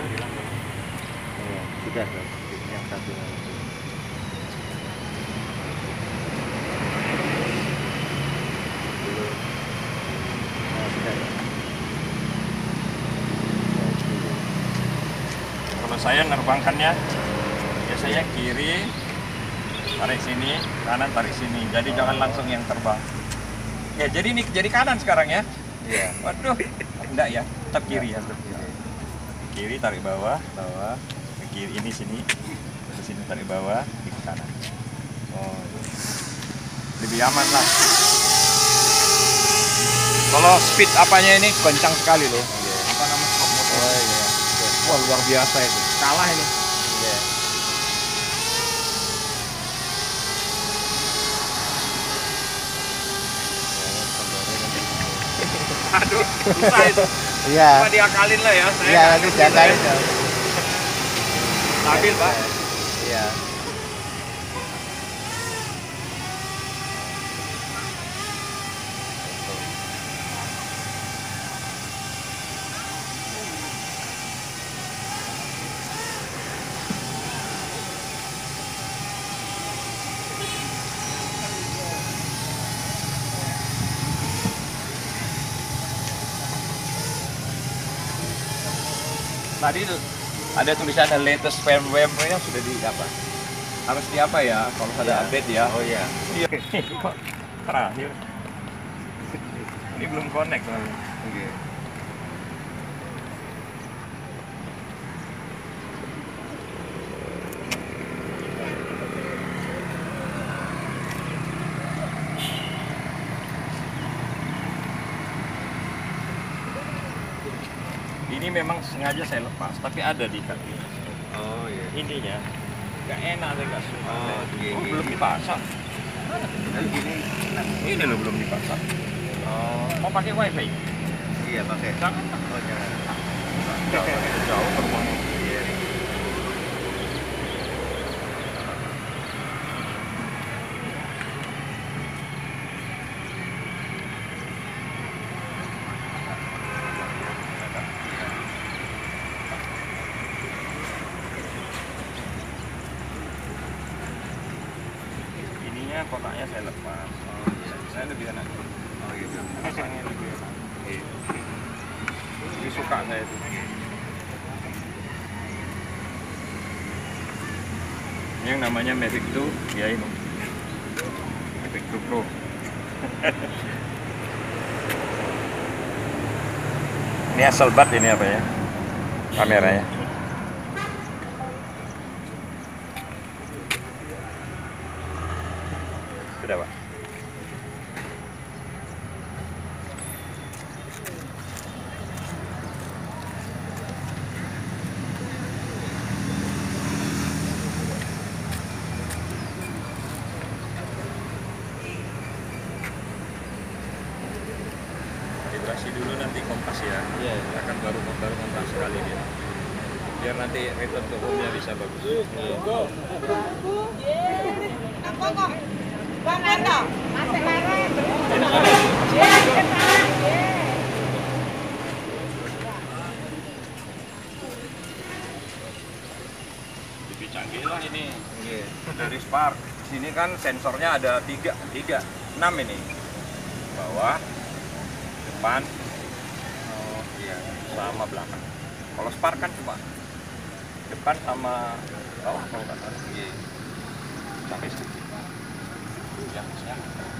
Sudah hilang. Bang. Oh, sudah dong. Yang satu lagi. Oh, ya. Kalau saya nerbangkannya biasanya kiri tarik sini, kanan tarik sini. Jadi jangan langsung yang terbang. Ya, jadi ini jadi kanan sekarang ya. Iya. Waduh, enggak ya, tetap kiri ya, tetap kiri. Kiri tarik bawah, Bawah. ke kiri ini sini, ke sini tarik bawah, di kanan. Oh, Lebih aman lah. Kalau speed apanya ini kencang sekali loh. iya. Apa nama stop motor? Oh, iya. Oke. Wah luar biasa itu. Kalah ini. Iya. Aduh, susah itu. Iya. Cuma diakalin lah ya. Saya Iya, nggak nanti jagain. saya. Stabil pak. Iya. Tadi ada tulisan latest firmware yang sudah di apa? Harus di apa ya? Kalau ada Iya. update ya. Oh iya. Iya. Kok terakhir? Ini belum connect soalnya. Oke. Ini memang sengaja saya lepas, tapi ada di kaki. Oh iya. Ininya nggak enak saya nggak suka. Oh, iya, Oh, iya. belum dipasang. Gini. Ini loh belum dipasang. Oh, Mau pakai wifi? iya pakai. Jangan. Oh, jangan. Jauh, jauh terbang. Iya. Ininya kotaknya saya lepas. Oh iya. Saya lebih enak. Oh gitu. Pasangnya lebih enak. Iya. Lebih suka saya itu. Ini yang namanya Mavic 2, ya ini. Mavic 2 Pro. ini asal bat ini apa ya? Kameranya. Sudah, Pak. Kalibrasi dulu nanti kompas ya. Iya. Akan baru baru kompas sekali dia. Biar nanti return ke home-nya bisa bagus. Apa Lebih canggih lah ini. Iya. Dari Spark. Sini kan sensornya ada tiga, tiga, enam ini. Bawah, depan, Oh iya. sama belakang. Kalau Spark kan cuma depan sama bawah kalau nggak salah. Iya. Ya, ya.